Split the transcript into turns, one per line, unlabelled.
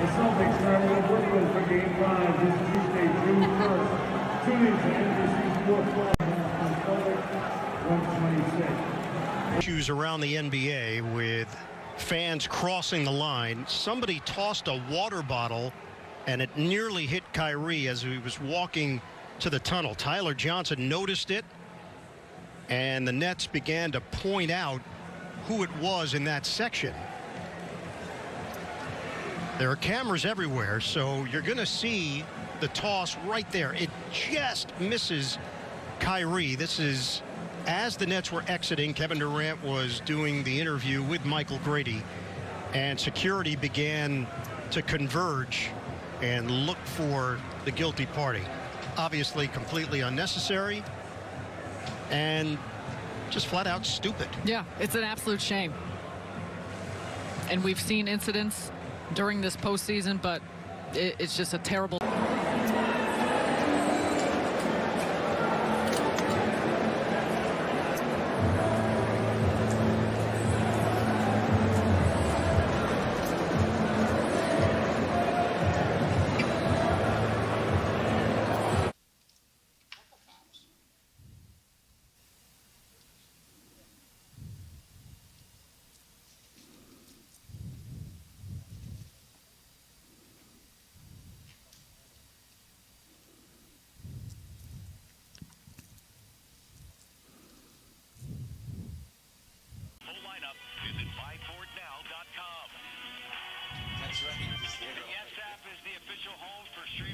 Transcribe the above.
The Celtics are in Brooklyn for Game 5 this Tuesday, June 1st. Tune in to NBC Sports Live on Celtics 126.
Issues around the NBA with fans crossing the line. Somebody tossed a water bottle and it nearly hit Kyrie as he was walking to the tunnel. Tyler Johnson noticed it and the Nets began to point out who it was in that section. There are cameras everywhere, so you're going to see the toss right there. It just misses Kyrie. This is as the Nets were exiting, Kevin Durant was doing the interview with Michael Grady, and security began to converge and look for the guilty party. Obviously, completely unnecessary and just flat out stupid.
Yeah, it's an absolute shame. And we've seen incidents during this postseason, but it, it's just a terrible. home for Street.